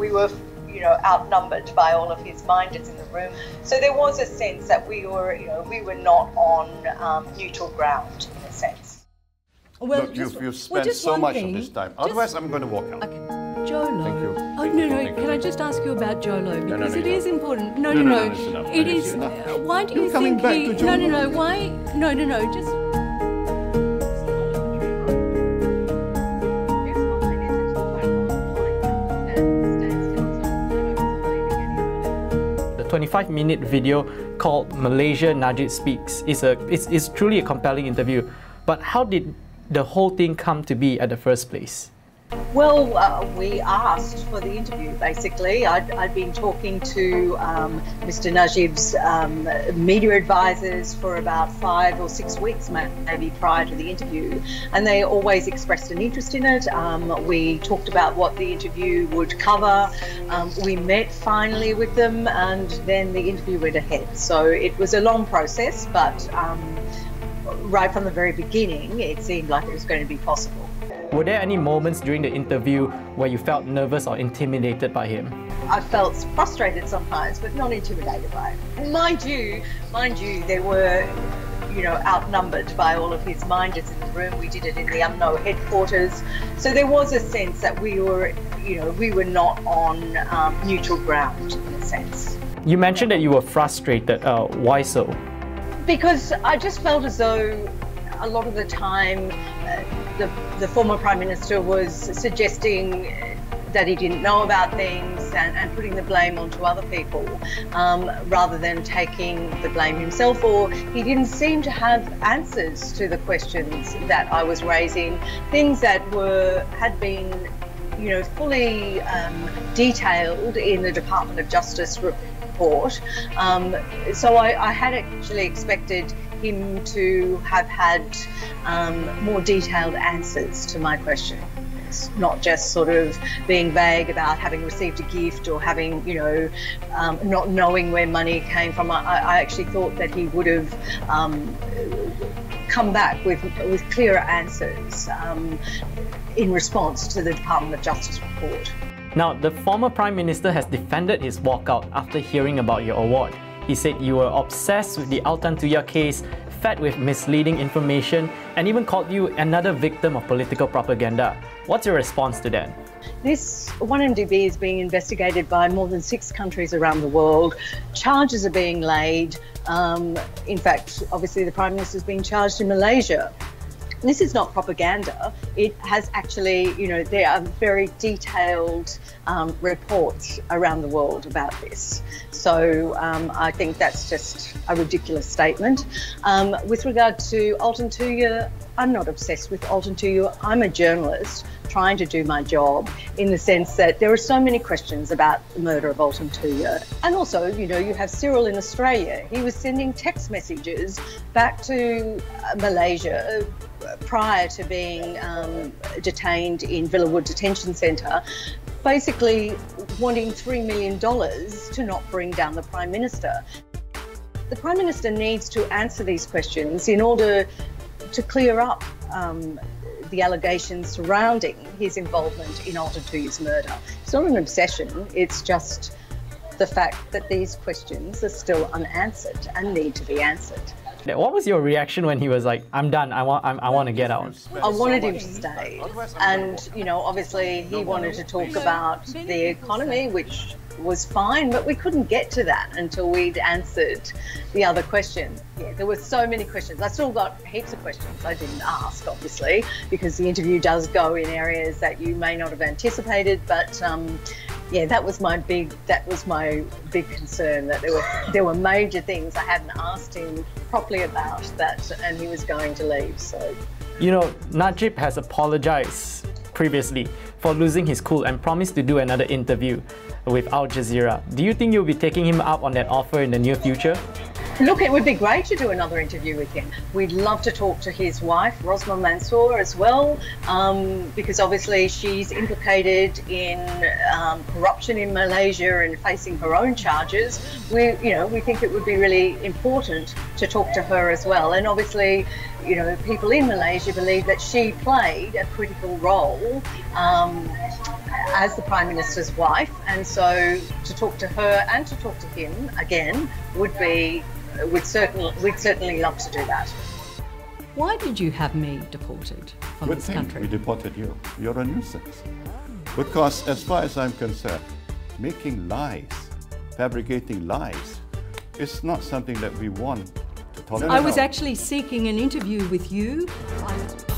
we were you know outnumbered by all of his minders in the room. So there was a sense that we were you know we were not on um, neutral ground in a sense. Well, Look, just, you've, you've spent well, so much thing, of this time. Otherwise, I'm going to walk out. Okay. Jho Low. Thank you. Oh, no, no. Thank Can you. I just ask you about Jho Low? Because no, no, no, it is important. No, no, no. no, no. It is. Uh, why do You're you think he. No, no, no. Why? No, no, no. Just. 25 minute video called Malaysia Najib Speaks is a it's, it's truly a compelling interview. But how did the whole thing come to be at the first place? Well, uh, we asked for the interview basically. i had been talking to um, Mr. Najib's um, media advisors for about five or six weeks, maybe prior to the interview, and they always expressed an interest in it. Um, we talked about what the interview would cover. Um, we met finally with them, and then the interview went ahead. So it was a long process, but um, right from the very beginning, it seemed like it was going to be possible. Were there any moments during the interview where you felt nervous or intimidated by him? I felt frustrated sometimes, but not intimidated by him. Mind you, mind you, there were you know, outnumbered by all of his minders in the room. We did it in the UMNO headquarters. So there was a sense that we were, you know, we were not on um, neutral ground in a sense. You mentioned that you were frustrated. Uh, why so? Because I just felt as though a lot of the time uh, the, the former Prime Minister was suggesting that he didn't know about things and, and putting the blame onto other people um, rather than taking the blame himself, or he didn't seem to have answers to the questions that I was raising, things that were had been you know, fully um, detailed in the Department of Justice report. Um, so I, I, had actually expected him to have had um, more detailed answers to my question. not just sort of being vague about having received a gift or having, you know, um, not knowing where money came from. I, I actually thought that he would have um, come back with, with clearer answers um, in response to the Department of Justice report. Now, the former Prime Minister has defended his walkout after hearing about your award. He said you were obsessed with the Altantuya case, fed with misleading information, and even called you another victim of political propaganda. What's your response to that? This 1MDB is being investigated by more than six countries around the world. Charges are being laid. Um, in fact, obviously, the Prime Minister has been charged in Malaysia this is not propaganda. It has actually, you know, there are very detailed um, reports around the world about this. So um, I think that's just a ridiculous statement. Um, with regard to Altantuya, I'm not obsessed with Altantuya. I'm a journalist trying to do my job in the sense that there are so many questions about the murder of Altantuya. And also, you know, you have Sirul in Australia. He was sending text messages back to uh, Malaysia prior to being um, detained in Villawood Detention Centre, basically wanting $3 million to not bring down the Prime Minister. The Prime Minister needs to answer these questions in order to clear up um, the allegations surrounding his involvement in Altantuya's murder. It's not an obsession, it's just the fact that these questions are still unanswered and need to be answered. What was your reaction when he was like, "I'm done. I want. I'm, i want to get out." I wanted him to stay, and you know, obviously, he wanted to talk about the economy, which was fine, but we couldn't get to that until we'd answered the other question. Yeah, there were so many questions. I still got heaps of questions I didn't ask, obviously, because the interview does go in areas that you may not have anticipated. But um, yeah, that was my big that was my big concern that there were there were major things I hadn't asked him properly about that, and he was going to leave. So, you know, Najib has apologized previously for losing his cool and promised to do another interview with Al Jazeera. Do you think you'll be taking him up on that offer in the near future? Look, it would be great to do another interview with him. We'd love to talk to his wife, Rosmah Mansor, as well, um, because obviously she's implicated in um, corruption in Malaysia and facing her own charges. We, you know, we think it would be really important to talk to her as well. And obviously, you know, people in Malaysia believe that she played a critical role um, as the Prime Minister's wife, and so to talk to her and to talk to him again would be would certainly we'd certainly love to do that. Why did you have me deported from Good this thing country? We deported you. You're a nuisance. Because as far as I'm concerned, making lies, fabricating lies, is not something that we want to tolerate. I was actually seeking an interview with you. I